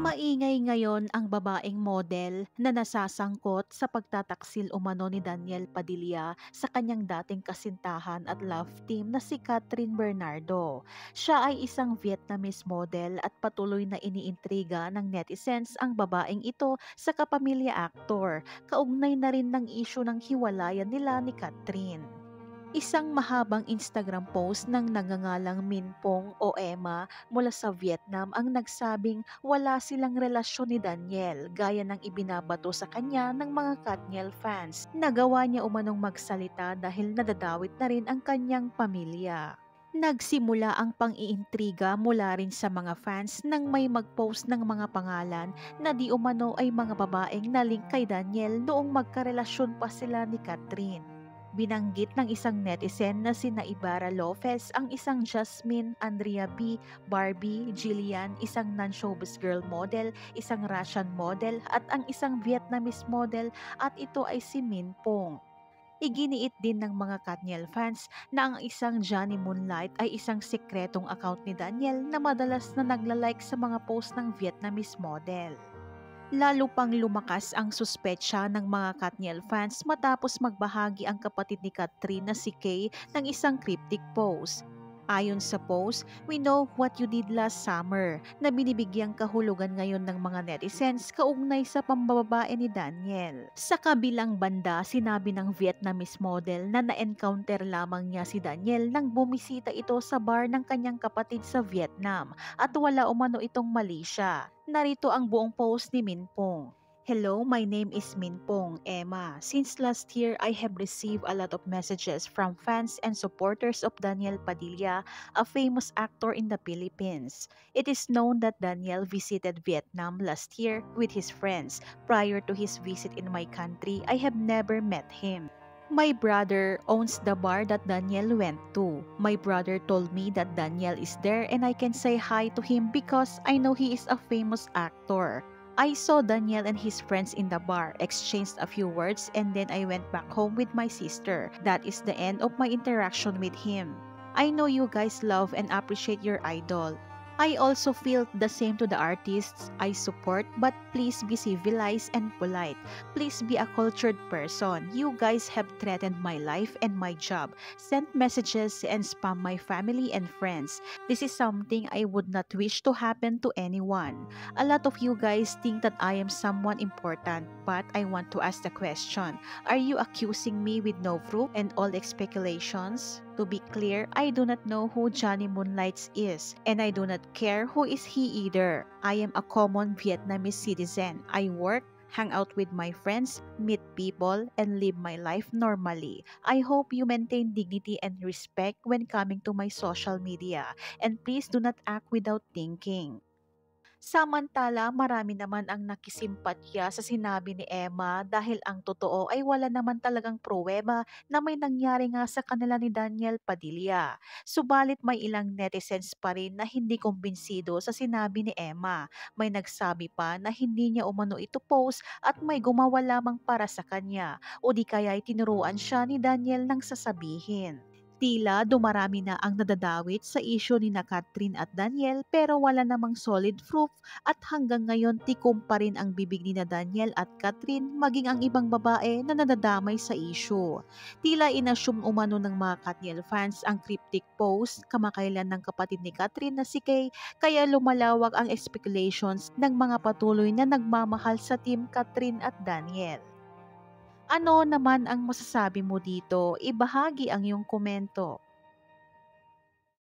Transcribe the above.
Maingay ngayon ang babaeng model na nasasangkot sa pagtataksil umano ni Daniel Padilla sa kanyang dating kasintahan at love team na si Catherine Bernardo. Siya ay isang Vietnamese model at patuloy na iniintriga ng netizens ang babaeng ito sa kapamilya actor. Kaugnay na rin ng isyu ng hiwalayan nila ni Catherine. Isang mahabang Instagram post ng nagngangalang Minpong o Emma mula sa Vietnam ang nagsabing wala silang relasyon ni Daniel gaya ng ibinabato sa kanya ng mga Katniel fans. Nagawa niya umanong magsalita dahil nadadawit na rin ang kanyang pamilya. Nagsimula ang pang-iintriga mula rin sa mga fans nang may mag-post ng mga pangalan na di umano ay mga babaeng naling kay Daniel noong magkarelasyon pa sila ni Catherine. Binanggit ng isang netizen na sina Ibarra Lopez ang isang Jasmine, Andrea B, Barbie, Jillian, isang non-showbiz girl model, isang Russian model at ang isang Vietnamese model at ito ay si Min Pong. Iginiit din ng mga Katniel fans na ang isang Johnny Moonlight ay isang sekretong account ni Daniel na madalas na nagla-like sa mga post ng Vietnamese model. Lalo pang lumakas ang suspetsya ng mga Katniel fans matapos magbahagi ang kapatid ni na si Kay ng isang cryptic post. Ayon sa post, we know what you did last summer na binibigyang kahulugan ngayon ng mga netizens kaugnay sa pambababae ni Daniel. Sa kabilang banda, sinabi ng Vietnamese model na na-encounter lamang niya si Daniel nang bumisita ito sa bar ng kanyang kapatid sa Vietnam at wala umano itong mali siya. Narito ang buong post ni Min Pong. Hello, my name is Minpong Emma. Since last year, I have received a lot of messages from fans and supporters of Daniel Padilla, a famous actor in the Philippines. It is known that Daniel visited Vietnam last year with his friends. Prior to his visit in my country, I have never met him. My brother owns the bar that Daniel went to. My brother told me that Daniel is there and I can say hi to him because I know he is a famous actor. I saw Daniel and his friends in the bar, exchanged a few words, and then I went back home with my sister. That is the end of my interaction with him. I know you guys love and appreciate your idol. I also feel the same to the artists I support, but please be civilized and polite. Please be a cultured person. You guys have threatened my life and my job, sent messages and spam my family and friends. This is something I would not wish to happen to anyone. A lot of you guys think that I am someone important, but I want to ask the question Are you accusing me with no proof and all speculations? To be clear, I do not know who Johnny Moonlights is, and I do not care who is he either. I am a common Vietnamese citizen. I work, hang out with my friends, meet people, and live my life normally. I hope you maintain dignity and respect when coming to my social media, and please do not act without thinking. Samantala, marami naman ang nakisimpatya sa sinabi ni Emma dahil ang totoo ay wala naman talagang pruweba na may nangyari nga sa kanila ni Daniel Padilla. Subalit may ilang netizens pa rin na hindi kumbinsido sa sinabi ni Emma. May nagsabi pa na hindi niya umano ito post at may gumawa lamang para sa kanya o di kaya ay tinuruan siya ni Daniel ng sasabihin. Tila dumarami na ang nadadawit sa isyo ni na Catherine at Daniel pero wala namang solid proof at hanggang ngayon tikom pa rin ang bibig ni na Daniel at Catherine maging ang ibang babae na nadadamay sa isyo. Tila inassume umano ng mga Katniel fans ang cryptic post kamakailan ng kapatid ni Catherine na si Kay kaya lumalawak ang speculations ng mga patuloy na nagmamahal sa team Catherine at Daniel. Ano naman ang masasabi mo dito? Ibahagi ang iyong komento.